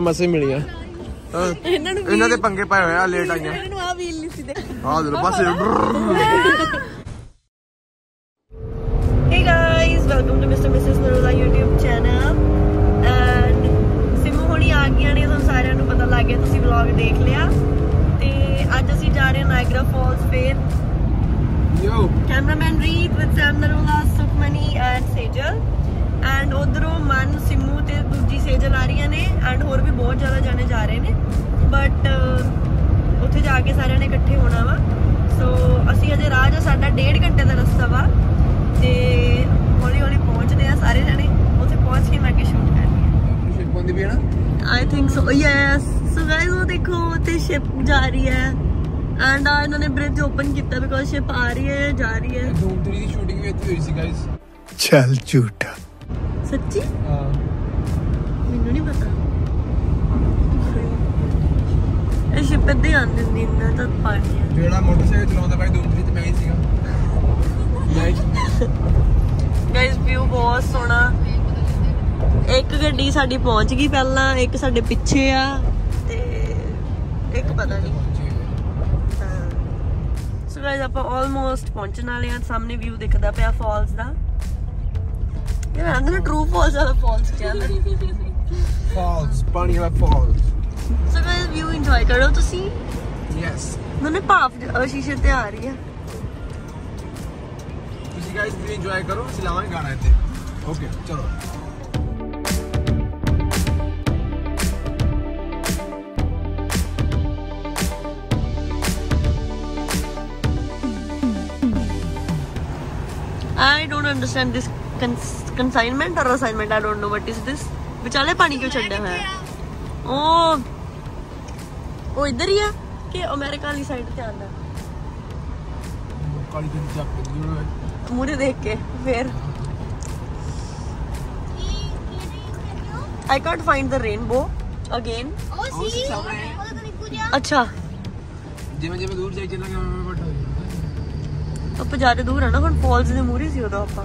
ਮਸੇ ਮਿਲੀਆਂ। ਇਹਨਾਂ ਨੂੰ ਇਹਨਾਂ ਦੇ ਪੰਗੇ ਪਾਏ ਹੋਏ ਆ ਲੇਟ ਆਈਆਂ। ਇਹਨਾਂ ਨੂੰ ਆ ਵੀਲ ਨਹੀਂ ਸੀ ਦੇ। ਆਹ ਦੇ ਪਾਸੇ Hey guys, welcome to Mr. Mrs. Narula YouTube channel. And ਸਿਮੂ ਹੁਣੀ ਆ ਗਈਆਂ ਨੇ ਤੁਹਾਨੂੰ ਸਾਰਿਆਂ ਨੂੰ ਪਤਾ ਲੱਗ ਗਿਆ ਤੁਸੀਂ ਵਲੌਗ ਦੇਖ ਲਿਆ। ਤੇ ਅੱਜ ਅਸੀਂ ਜਾ ਰਹੇ ਹਾਂ ਨਾਇਗਰਾ ਫਾਲਸ ਫੇਰ। ਯੋ cameraman Reet with Sam Narula Sukhmani and Sejal and ਉਧਰੋਂ ਮਨ ਸਿਮੂ ਤੇ ਦੂਜੀ ਸੇਜਲ ਆ ਰਹੀਆਂ ਨੇ ਐਂਡ ਹੋਰ ਵੀ ਬਹੁਤ ਜ਼ਿਆਦਾ ਜਾਣੇ ਜਾ ਰਹੇ ਨੇ। ਬਟ ਉੱਥੇ ਜਾ ਕੇ ਸਾਰਿਆਂ ਨੇ ਇਕੱਠੇ ਹੋਣਾ ਵਾ। ਸੋ ਅਸੀਂ ਅਜੇ ਰਾਹ 'ਚ ਸਾਡਾ ਡੇਢ ਘੰਟੇ ਦਾ ਰਸਤਾ ਵਾ। ਤੇ ਹੌਲੀ ਹੌਲੀ ਪਹੁੰਚਦੇ ਆ ਸਾਰੇ ਜਣੇ। ਉੱਥੇ ਪਹੁੰਚ ਕੇ ਮੈਂ ਅੱਗੇ ਸ਼ੂਟ ਕਰਨੀ ਆ ਸ਼ਿਪ ਬੰਦੀ ਵੀ ਹੈ ਨਾ? I think so yes so guys ਉਹ ਦੇਖੋ ਉੱਥੇ ਸ਼ਿਪ ਜਾ ਰਹੀ ਹੈ। ਐਂਡ ਆ ਇਹਨਾਂ ਨੇ ਬ੍ਰਿਜ ਓਪਨ ਕੀਤਾ ਬਿਕੋਜ਼ ਸ਼ਿਪ ਆ ਰਹੀ ਹੈ ਜਾ ਰਹੀ ਹੈ। ਧੂਮ 3 ਦੀ ਸ਼ੂਟਿੰਗ ਵੀ ਇੱਥੇ ਹੋਈ ਸੀ ਗਾਇਸ ਚੱਲ ਝੂਠਾ। ਸੱਚੀ? ਹਾਂ। ਮੈਨੂੰ ਨਹੀਂ ਪਤਾ। ਇਹ ਸ਼ਿਪ ਇੱਦਾਂ ਆਉਂਦੀ ਹੁੰਦੀ ਇੰਨਾ ਤਾਂ ਪਾਣੀ ਹੈ ਜਿਹੜਾ ਮੋਟਰਸਾਈਕਲ ਚਲਾਉਂਦਾ ਭਾਈ ਧੂਮ 3 ਤੇ ਮੈਂ ਹੀ ਸੀਗਾ। ਗਾਇਸ ਵਿਊ ਬਹੁਤ ਸੋਹਣਾ। ਇੱਕ ਗੱਡੀ ਸਾਡੀ ਪਹੁੰਚ ਗਈ ਪਹਿਲਾਂ ਇੱਕ ਸਾਡੇ ਪਿੱਛੇ ਆ ਤੇ ਇੱਕ ਪਤਾ ਨਹੀਂ ਸੋ ਗਾਇਸ ਆਪਾਂ ਆਲਮੋਸਟ ਪਹੁੰਚਣ ਵਾਲੇ ਆ ਸਾਹਮਣੇ ਵਿਊ ਦਿਖਦਾ ਪਿਆ ਫਾਲਸ ਦਾ। ਇਹ ਅੰਦਰ ਟਰੂ ਫਾਲਸ ਵਾਲਾ ਫਾਲਸ ਕਿਹਾ ਨਾ ਫਾਲਸ ਪਾਣੀ ਵਾਲਾ falls so guys view enjoy ਕਰੋ ਤੁਸੀਂ। ਯੈਸ ਮੈਨੇ ਭਾਫ ਸ਼ੀਸ਼ੇ ਤੇ ਆ ਰਹੀ ਹੈ ਤੁਸੀਂ ਗਾਇਸ ਵੀ ਇੰਜੋਏ ਕਰੋ ਅਸੀਂ ਲਾਵਾਂਗੇ ਗਾਣਾ ਇੱਥੇ। ਓਕੇ ਚਲੋ। I don't understand this cons- consignment or assignment. I don't know what is this. ਵਿਚਾਲੇ ਪਾਣੀ ਕਿਉਂ ਛੱਡਿਆ ਹੋਇਆ ਹੈ ਉਹ ਉਹ ਇੱਧਰ ਹੀ ਆ ਕਿ ਅਮਰੀਕਾ ਵਾਲੀ ਸਾਈਡ ਤੇ ਆਂਦਾ ਕਾਲੀ ਦਿਨ ਚੱਕ ਜੁੜੋ ਮੂਰੇ ਦੇਖ ਕੇ ਫੇਰ I can't find the rainbow again. ਉਹ ਸੀ ਸਾਹਮਣੇ ਅੱਛਾ ਜਿਵੇਂ ਜਿਵੇਂ ਦੂਰ ਜਾਈ ਚੱਲਾਂਗੇ ਉਵੇਂ ਵੱਡਾ ਹੋ ਜਾਊਗਾ ਆਪਾਂ ਜ਼ਿਆਦਾ ਦੂਰ ਆ ਨਾ ਹੁਣ ਫਾਲਸ ਦੇ ਮੂਰੇ ਸੀ ਉਦੋਂ ਆਪਾਂ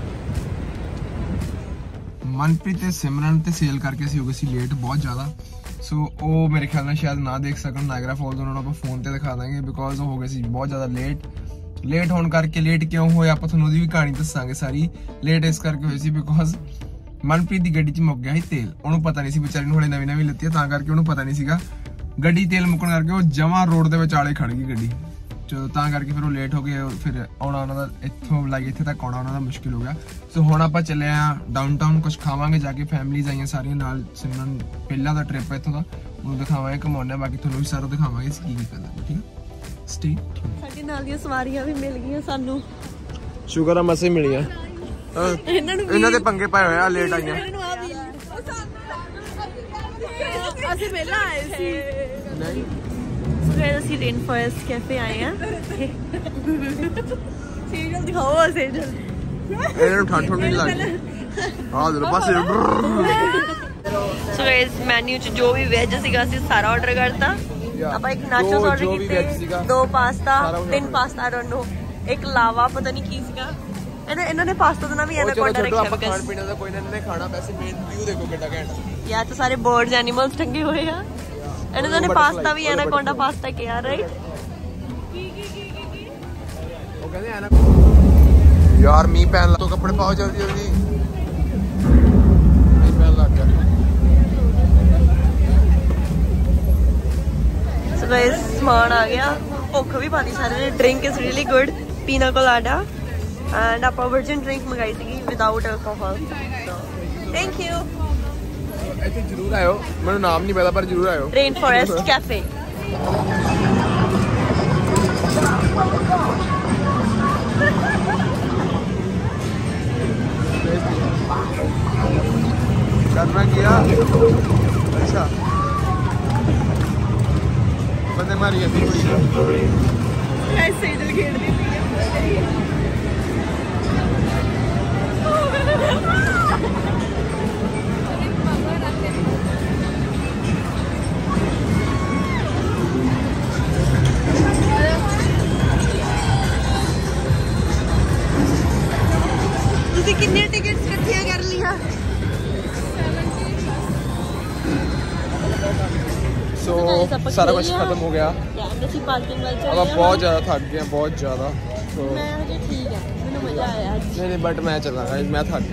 ਮਨਪ੍ਰੀਤ ਤੇ ਸਿਮਰਨ ਤੇ ਸੇਲ ਕਰਕੇ ਅਸੀਂ ਹੋ ਗਏ ਸੀ ਲੇਟ ਬਹੁਤ ਜ਼ਿਆਦਾ। ਸੋ ਉਹ ਮੇਰੇ ਖਿਆਲ ਨਾਲ ਸ਼ਾਇਦ ਨਾ ਦੇਖ ਸਕਣ ਨਾਇਗਰਾ ਫਾਲਸ ਉਹਨਾਂ ਨੂੰ ਆਪਾਂ ਫੋਨ ਤੇ ਦਿਖਾ ਦਾਂਗੇ ਬਿਕੋਜ਼ ਉਹ ਹੋ ਗਏ ਸੀ ਬਹੁਤ ਜ਼ਿਆਦਾ ਲੇਟ ਲੇਟ ਹੋਣ ਕਰਕੇ ਲੇਟ ਕਿਉਂ ਹੋਏ, ਆਪਾਂ ਤੁਹਾਨੂੰ ਉਹਦੀ ਵੀ ਕਹਾਣੀ ਦੱਸਾਂਗੇ ਸਾਰੀ। ਲੇਟ ਇਸ ਕਰਕੇ ਹੋਈ ਸੀ ਬਿਕੋਜ਼ ਮਨਪ੍ਰੀਤ ਦੀ ਗੱਡੀ 'ਚ ਮੁੱਕ ਗਿਆ ਸੀ ਤੇਲ। ਉਹਨੂੰ ਪਤਾ ਨਹੀਂ ਸੀ, ਵਿਚਾਰੀ ਨੂੰ ਹਲੇ ਨਵੀਂ ਨਵੀਂ ਲੱਤੀ ਹੈ ਤਾਂ ਕਰਕੇ ਉਹਨੂੰ ਪਤਾ ਨਹੀਂ ਸੀਗਾ। ਗੱਡੀ ਤੇਲ ਮੁੱਕਣ ਕਰਕੇ ਉਹ ਜਮਾ ਰੋਡ ਦੇ ਵਿਚਾਲੇ ਖੜ ਗਈ ਗੱਡੀ। ਤਾਂ ਕਰਕੇ ਫਿਰ ਉਹ ਲੇਟ ਹੋ ਗਏ ਫਿਰ ਆਉਣਾ ਉਹਨਾਂ ਦਾ ਇੱਥੋਂ ਲੱਗੇ ਇੱਥੇ ਤੱਕ ਆਉਣਾ ਉਹਨਾਂ ਦਾ ਮੁਸ਼ਕਿਲ ਹੋ ਗਿਆ। ਸੋ ਹੁਣ ਆਪਾਂ ਚੱਲੇ ਆ ਡਾਊਨਟਾਊਨ ਕੁਝ ਖਾਵਾਂਗੇ ਜਾ ਕੇ ਫੈਮਿਲੀਜ਼ ਆਈਆਂ ਸਾਰੀਆਂ ਨਾਲ ਸਿਮਰਨ ਪਹਿਲਾਂ ਦਾ ਟ੍ਰਿਪ ਹੈ ਇੱਥੋਂ ਦਾ। ਉਹਨੂੰ ਦਿਖਾਵਾਂਗੇ ਘਮਾਉਣੇ ਬਾਕੀ ਤੁਹਾਨੂੰ ਵੀ ਸਾਰਾ ਦਿਖਾਵਾਂਗੇ ਅਸੀਂ ਕੀ ਕੀ ਕਰਨਾ ਠੀਕ ਹੈ ਸਟੇ ਸਾਡੇ ਨਾਲ ਦੀਆਂ ਸਵਾਰੀਆਂ ਵੀ ਮਿਲ ਗਈਆਂ ਸਾਨੂੰ। ਸ਼ੁਕਰ ਆ ਮਸੇ ਮਿਲੀਆਂ। ਹਾਂ ਇਹਨਾਂ ਨੂੰ ਇਹਨਾਂ ਦੇ ਪੰਗੇ ਪਾਏ ਹੋਏ ਆ ਲੇਟ ਆਈਆਂ। ਅਸੀਂ ਪਹਿਲਾਂ ਆਏ ਸੀ। ਨਹੀਂ। ਸੋ ਗਾਇਸ ਅਸੀਂ ਰੇਨ ਫੋਰੈਸਟ ਕੈਫੇ ਆਏ ਆ ਸੀਰੀਅਲ ਦਿਖਾਓ ਸੀਰੀਅਲ ਇਹਨਾਂ ਨੂੰ ਠੰਡ ਠੰਡ ਨਹੀਂ ਲੱਗਦੀ ਆਹ ਦੇ ਪਾਸੇ ਸੋ ਗਾਇਸ ਮੈਨੂ ਚ ਜੋ ਵੀ ਵੈਜ ਸੀਗਾ ਅਸੀਂ ਸਾਰਾ ਆਰਡਰ ਕਰਤਾ. ਆਪਾਂ ਇੱਕ ਨਾਚੋਸ ਆਰਡਰ ਕੀਤੇ। ਦੋ ਪਾਸਤਾ ਤਿੰਨ ਪਾਸਤਾ ਆਈ ਡੋਨਟ ਨੋ ਇੱਕ ਲਾਵਾ ਪਤਾ ਨਹੀਂ ਕੀ ਸੀਗਾ ਇਹਨਾਂ ਇਹਨਾਂ ਨੇ ਪਾਸਤਾ ਦਾ ਨਾਮ ਚਲੋ ਐਨਾਕੋਂਡਾ ਰੱਖਿਆ ਆਪਾਂ ਖਾਣ ਪੀਣ ਦਾ ਕੋਈ ਨਾ ਇਹਨਾਂ ਨੇ ਖਾਣਾ ਵੈਸੇ ਮੇਨ ਵਿਊ ਦੇਖੋ ਕਿੱਡਾ ਘੈਂਟ ਯਾ ਤਾਂ ਸਾਰੇ ਬਰਡਸ ਐਨੀਮਲਸ ਟੰਗੇ ਹੋਏ ਆ ਇਹਨਾਂ ਨੇ ਪਾਸਤਾ ਵੀ ਐਨਾਕੋਂਡਾ। ਪਾਸਤਾ ਕਿਹਾ ਰਾਈਟ ਉਹ ਕਹਿੰਦੇ ਨਾ ਯਾਰ ਮੀਂਹ ਪੈਣ ਲੱਗ ਤੋ ਕੱਪੜੇ ਪਾਓ ਜਲਦੀ ਜਲਦੀ। ਮੀਂਹ ਪੈਣ ਲੱਗ ਗਿਆ। ਸੋ ਗਾਇਸ ਸਮਾਨ ਆ ਗਿਆ। ਭੁੱਖ ਵੀ ਪਾਦੀ ਸਾਰੇ ਨੇ। Drink is really good pina colada and ਆਪਾਂ ਵਰਜਨ ਡਰਿੰਕ ਮੰਗਾਈ ਸੀਗੀ ਵਿਦਆਊਟ ਅਲਕੋਹਲ ਥੈਂਕ ਯੂ ਇੱਥੇ ਜ਼ਰੂਰ ਆਇਓ। ਮੈਨੂੰ ਨਾਮ ਨਹੀਂ ਪਤਾ ਪਰ ਜ਼ਰੂਰ ਆਇਓ। ਰੇਨ ਫੋਰੈਸਟ ਕੈਫੇ ਕਰਨਾ ਕੀ ਆ? ਅੱਛਾ। ਬੰਦੇ ਮਾਰੀ ਜਾਂਦੀ ਕੁੜੀ ਗਾਇਸ ਸੇਜਲ ਖੇਡਦੀ ਪਈ ਕਿੰਨੇ ਟਿਕਟਸ ਇਕੱਠੀਆਂ ਕਰ ਲੀਆਂ ਸੋ guys, ਆਪਾਂ ਸਾਰਾ ਕੁਝ ਖੇਲ ਲਿਆ। ਖਤਮ ਹੋ ਗਿਆ। ਯਾਰ ਅਸੀਂ ਪਾਰਕਿੰਗ ਵੱਲ ਆਪਾਂ ਚੱਲੇ ਬਹੁਤ ਜ਼ਿਆਦਾ ਥੱਕ ਗਏ ਹਾਂ, ਬਹੁਤ ਜ਼ਿਆਦਾ। ਸੋ ਮੈਂ ਹਜੇ ਠੀਕ ਆ ਮੈਨੂੰ ਮਜ਼ਾ ਆਇਆ ਅੱਜ। ਨਹੀਂ ਨਹੀਂ ਬਟ ਮੈਂ ਚੱਲਾਂਗਾ ਮੈਂ ਥੱਕ